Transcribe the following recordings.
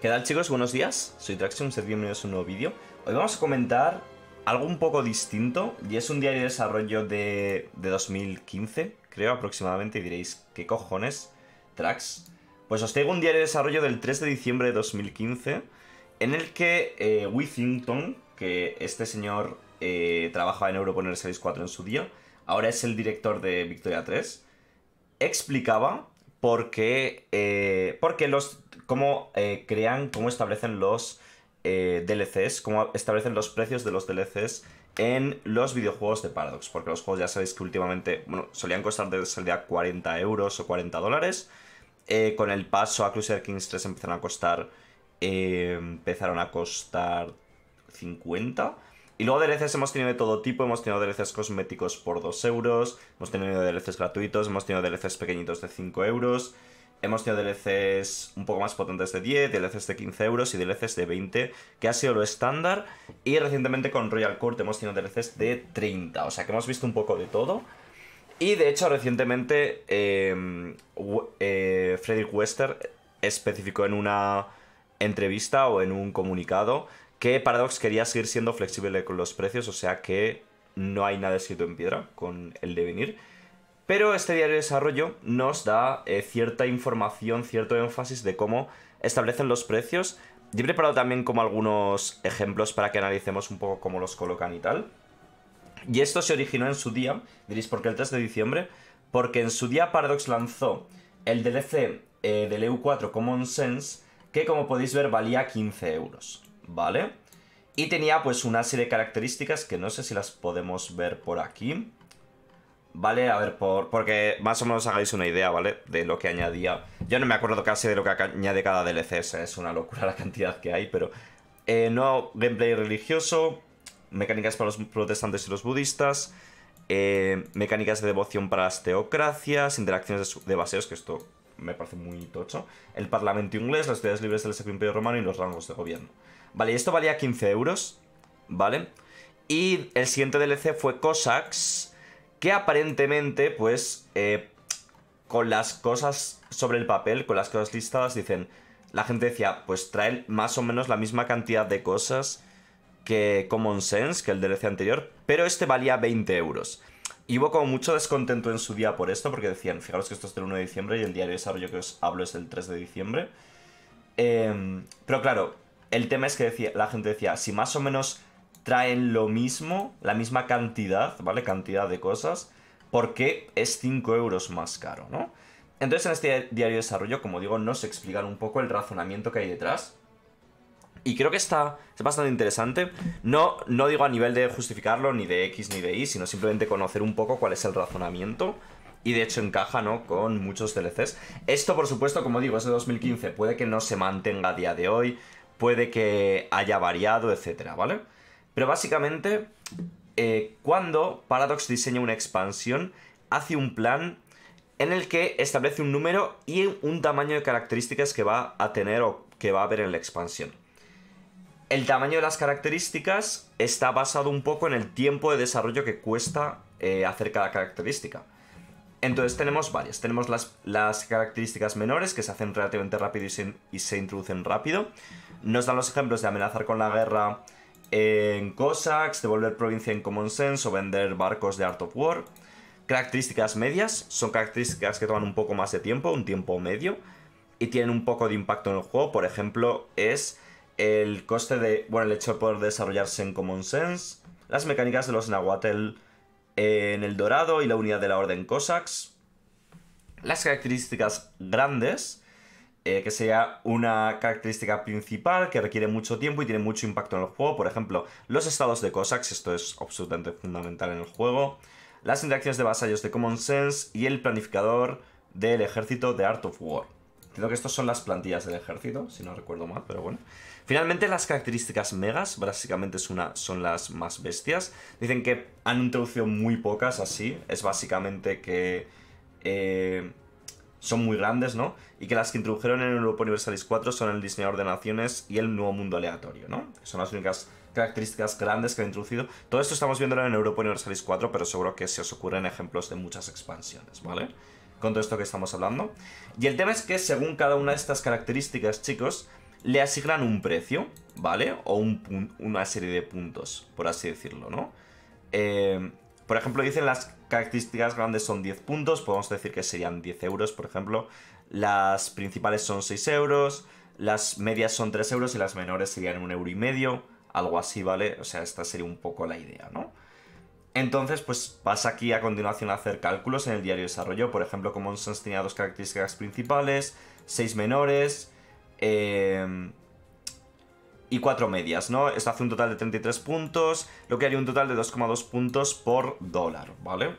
¿Qué tal chicos? Buenos días, soy Traxium, sed bienvenidos a un nuevo vídeo. Hoy vamos a comentar algo un poco distinto y es un diario de desarrollo de, de 2015, creo aproximadamente, y diréis, ¿qué cojones? Trax. Pues os traigo un diario de desarrollo del 3 de diciembre de 2015 en el que eh, Withington, que este señor eh, trabajaba en Europoner Series 4 en su día, ahora es el director de Victoria 3, explicaba por qué, eh, los, cómo eh, crean, cómo establecen los eh, DLCs, cómo establecen los precios de los DLCs en los videojuegos de Paradox. Porque los juegos ya sabéis que últimamente, bueno, solían costar de salida 40 euros o 40 dólares. con el paso a Crusader Kings 3 empezaron a costar, empezaron a costar 50. Y luego DLCs hemos tenido de todo tipo, hemos tenido DLCs cosméticos por 2 euros, hemos tenido DLCs gratuitos, hemos tenido DLCs pequeñitos de 5 euros, hemos tenido DLCs un poco más potentes de 10, DLCs de 15 euros y DLCs de 20, que ha sido lo estándar. Y recientemente con Royal Court hemos tenido DLCs de 30, o sea que hemos visto un poco de todo. Y de hecho recientemente eh, eh, Frederick Wester especificó en una entrevista o en un comunicado que Paradox quería seguir siendo flexible con los precios, o sea que no hay nada escrito en piedra con el devenir. Pero este diario de desarrollo nos da eh, cierta información, cierto énfasis de cómo establecen los precios. Yo he preparado también como algunos ejemplos para que analicemos un poco cómo los colocan y tal. Y esto se originó en su día, diréis, ¿por qué el 3 de diciembre? Porque en su día Paradox lanzó el DLC eh, del EU4 Common Sense, que como podéis ver valía 15 euros. ¿Vale? Y tenía pues una serie de características que no sé si las podemos ver por aquí. ¿Vale? A ver, por, porque más o menos hagáis una idea, ¿vale? De lo que añadía. Yo no me acuerdo casi de lo que añade cada DLC, es una locura la cantidad que hay, pero... Eh, no gameplay religioso, mecánicas para los protestantes y los budistas, eh, mecánicas de devoción para las teocracias, interacciones de, de baseos, que esto me parece muy tocho, el parlamento inglés, las ciudades libres del Sacro Imperio Romano y los rangos de gobierno. Vale, y esto valía 15 euros, ¿vale? Y el siguiente DLC fue Cossacks, que aparentemente, pues, eh, con las cosas sobre el papel, con las cosas listadas, dicen, la gente decía, pues trae más o menos la misma cantidad de cosas que Common Sense, que el DLC anterior, pero este valía 20 euros. Y hubo como mucho descontento en su día por esto, porque decían, fijaros que esto es del 1 de diciembre y el diario de desarrollo que os hablo es el 3 de diciembre. Em, pero claro, el tema es que decía, la gente decía, si más o menos traen lo mismo, la misma cantidad, ¿vale? Cantidad de cosas, ¿por qué es 5 euros más caro, ¿no? Entonces en este diario de desarrollo, como digo, nos explican un poco el razonamiento que hay detrás. Y creo que está es bastante interesante. No, no digo a nivel de justificarlo, ni de X ni de Y, sino simplemente conocer un poco cuál es el razonamiento. Y de hecho encaja, ¿no? Con muchos DLCs. Esto, por supuesto, como digo, es de 2015. Puede que no se mantenga a día de hoy puede que haya variado, etcétera, ¿vale? Pero básicamente, eh, cuando Paradox diseña una expansión, hace un plan en el que establece un número y un tamaño de características que va a tener o que va a haber en la expansión. El tamaño de las características está basado un poco en el tiempo de desarrollo que cuesta eh, hacer cada característica. Entonces tenemos varias. Tenemos las, las, características menores que se hacen relativamente rápido y se, introducen rápido. Nos dan los ejemplos de amenazar con la guerra en Cossacks, devolver provincia en Common Sense o vender barcos de Art of War. Características medias son características que toman un poco más de tiempo, un tiempo medio, y tienen un poco de impacto en el juego. Por ejemplo, es el coste de, bueno, el hecho de poder desarrollarse en Common Sense, las mecánicas de los Nahuatl en el dorado y la unidad de la orden Cossacks. Las características grandes, eh, que sea una característica principal que requiere mucho tiempo y tiene mucho impacto en el juego. Por ejemplo, los estados de Cossacks, esto es absolutamente fundamental en el juego. Las interacciones de vasallos de Common Sense y el planificador del ejército de Art of War. Entiendo que estas son las plantillas del ejército, si no recuerdo mal, pero bueno. Finalmente, las características megas, básicamente son las más bestias. Dicen que han introducido muy pocas así. Es básicamente que eh, son muy grandes, ¿no? Y que las que introdujeron en Europa Universalis 4 son el diseñador de naciones y el nuevo mundo aleatorio, ¿no? Son las únicas características grandes que han introducido. Todo esto estamos viéndolo en Europa Universalis 4, pero seguro que se os ocurren ejemplos de muchas expansiones, ¿vale? Con todo esto que estamos hablando. Y el tema es que según cada una de estas características, chicos, le asignan un precio, ¿vale? O una serie de puntos, por así decirlo, ¿no? Eh, por ejemplo, dicen las características grandes son 10 puntos, podemos decir que serían 10 euros, por ejemplo. Las principales son 6 euros, las medias son 3 euros y las menores serían un euro y medio, algo así, ¿vale? O sea, esta sería un poco la idea, ¿no? Entonces, pues vas aquí a continuación a hacer cálculos en el diario de desarrollo. Por ejemplo, Common Sense tenía dos características principales, 6 menores eh, y 4 medias, ¿no? Esto hace un total de 33 puntos, lo que haría un total de 2,2 puntos por dólar, ¿vale?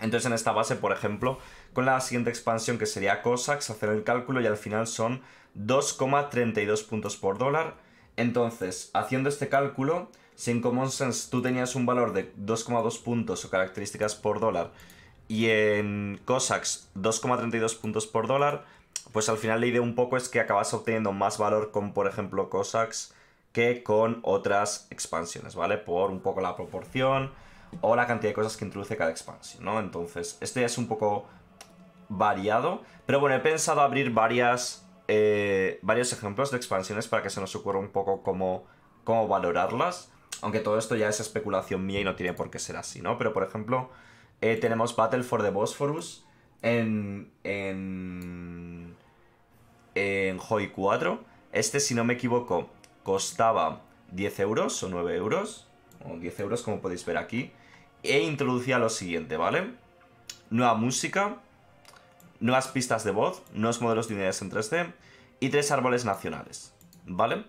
Entonces en esta base, por ejemplo, con la siguiente expansión que sería Cossacks, hacer el cálculo y al final son 2,32 puntos por dólar. Entonces, haciendo este cálculo, si en Common Sense tú tenías un valor de 2,2 puntos o características por dólar y en Cossacks 2,32 puntos por dólar, pues al final la idea un poco es que acabas obteniendo más valor con, por ejemplo, Cossacks que con otras expansiones, ¿vale? Por un poco la proporción o la cantidad de cosas que introduce cada expansión, ¿no? Entonces, este es un poco variado, pero bueno, he pensado abrir varias, eh, varios ejemplos de expansiones para que se nos ocurra un poco cómo, cómo valorarlas. Aunque todo esto ya es especulación mía y no tiene por qué ser así, ¿no? Pero por ejemplo, eh, tenemos Battle for the Bosphorus en. en. en Hoi 4. Este, si no me equivoco, costaba 10 euros o 9 euros. O 10 euros, como podéis ver aquí. E introducía lo siguiente, ¿vale? Nueva música, nuevas pistas de voz, nuevos modelos de unidades en 3D y tres árboles nacionales, ¿vale?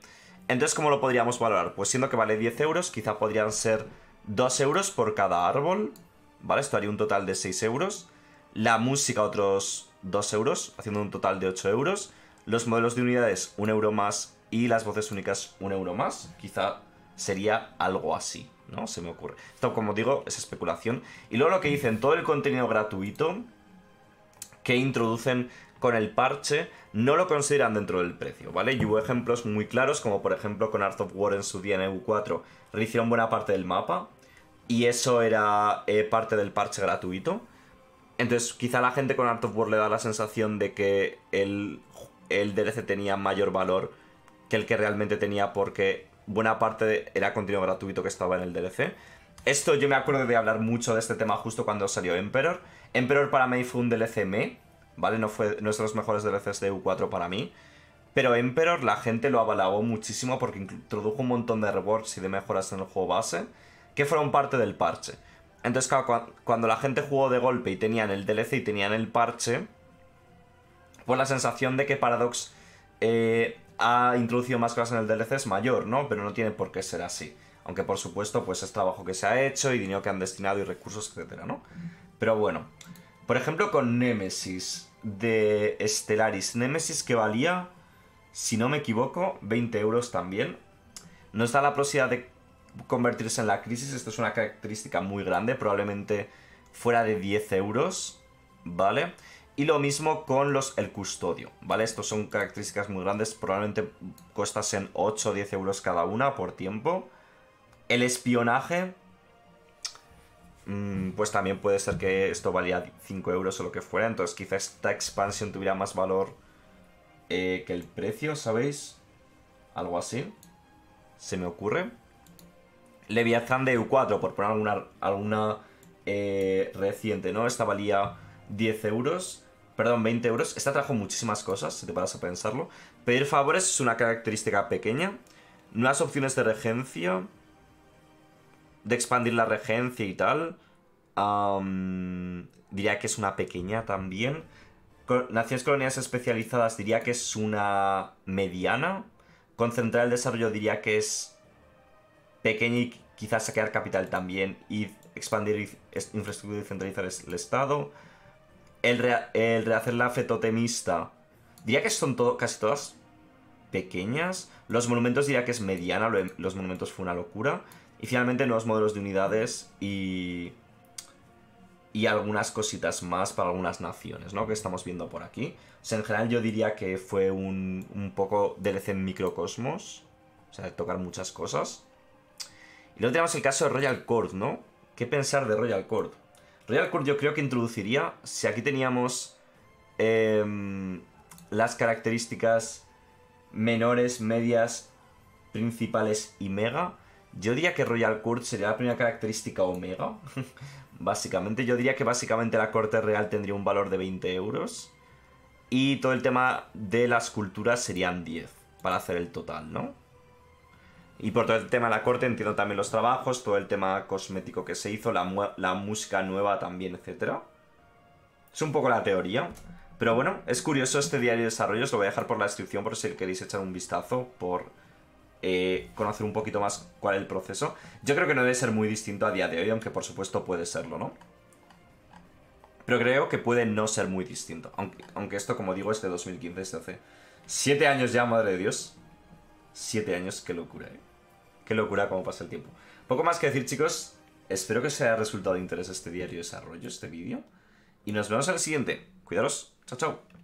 Entonces, ¿cómo lo podríamos valorar? Pues siendo que vale 10 euros, quizá podrían ser 2 euros por cada árbol, ¿vale? Esto haría un total de 6 euros. La música otros 2 euros, haciendo un total de 8 euros. Los modelos de unidades 1 euro más y las voces únicas 1 euro más. Quizá sería algo así, ¿no? Se me ocurre. Esto, como digo, es especulación. Y luego lo que dicen, todo el contenido gratuito que introducen con el parche no lo consideran dentro del precio, ¿vale? Y hubo ejemplos muy claros, como por ejemplo con Art of War en su día en EU4, rehicieron buena parte del mapa, y eso era eh, parte del parche gratuito. Entonces, quizá la gente con Art of War le da la sensación de que el, el DLC tenía mayor valor que el que realmente tenía, porque buena parte era contenido gratuito que estaba en el DLC. Esto yo me acuerdo de hablar mucho de este tema justo cuando salió Emperor. Emperor para mí fue un DLC me, ¿vale? No, fue, no es de los mejores DLCs de EU4 para mí. Pero Emperor la gente lo avalagó muchísimo porque introdujo un montón de rewards y de mejoras en el juego base que fueron parte del parche. Entonces, claro, cuando la gente jugó de golpe y tenían el DLC y tenían el parche, pues la sensación de que Paradox eh, ha introducido más cosas en el DLC es mayor, ¿no? Pero no tiene por qué ser así. Aunque por supuesto, pues es trabajo que se ha hecho y dinero que han destinado y recursos, etcétera, ¿no? Pero bueno. Por ejemplo, con Nemesis de Stellaris. Nemesis que valía, si no me equivoco, 20 euros también. No está la posibilidad de convertirse en la crisis. Esto es una característica muy grande, probablemente fuera de 10 euros, ¿vale? Y lo mismo con los el custodio, ¿vale? Estos son características muy grandes, probablemente costasen 8 o 10 euros cada una por tiempo. El espionaje, pues también puede ser que esto valía 5 euros o lo que fuera. Entonces quizá esta expansión tuviera más valor eh, que el precio, ¿sabéis? Algo así. Se me ocurre. Leviathan de EU4, por poner alguna, alguna eh, reciente, ¿no? Esta valía 10 euros. Perdón, 20 euros. Esta trajo muchísimas cosas, si te paras a pensarlo. Pedir favores es una característica pequeña. Nuevas opciones de regencia de expandir la regencia y tal. diría que es una pequeña también. Naciones coloniales especializadas diría que es una mediana. Concentrar el desarrollo diría que es pequeña y quizás saquear capital también y expandir infraestructura y centralizar el Estado. El, rehacer la fe totemista. Diría que son todo, casi todas pequeñas. Los monumentos diría que es mediana. Los monumentos fue una locura. Y finalmente nuevos modelos de unidades y... Y algunas cositas más para algunas naciones, ¿no? Que estamos viendo por aquí. O sea, en general yo diría que fue un, un poco DLC en microcosmos. O sea, de tocar muchas cosas. Y luego tenemos el caso de Royal Court, ¿no? ¿Qué pensar de Royal Court? Royal Court yo creo que introduciría, si aquí teníamos em, las características menores, medias, principales y mega. Yo diría que Royal Court sería la primera característica omega. básicamente, yo diría que básicamente la corte real tendría un valor de 20 euros. Y todo el tema de las culturas serían 10 para hacer el total, ¿no? Y por todo el tema de la corte entiendo también los trabajos, todo el tema cosmético que se hizo, la, la música nueva también, etc. Es un poco la teoría. Pero bueno, es curioso este diario de desarrollo, os lo voy a dejar por la descripción por si queréis echar un vistazo, por eh, conocer un poquito más cuál es el proceso. Yo creo que no debe ser muy distinto a día de hoy, aunque por supuesto puede serlo, ¿no? Pero creo que puede no ser muy distinto, aunque, aunque esto, como digo, es de 2015, es hace 7 años ya, madre de Dios. 7 años, qué locura, ¿eh? Qué locura cómo pasa el tiempo. Poco más que decir, chicos. Espero que os haya resultado de interés este diario de desarrollo, este vídeo. Y nos vemos en el siguiente. Cuidaros. Chao, chao.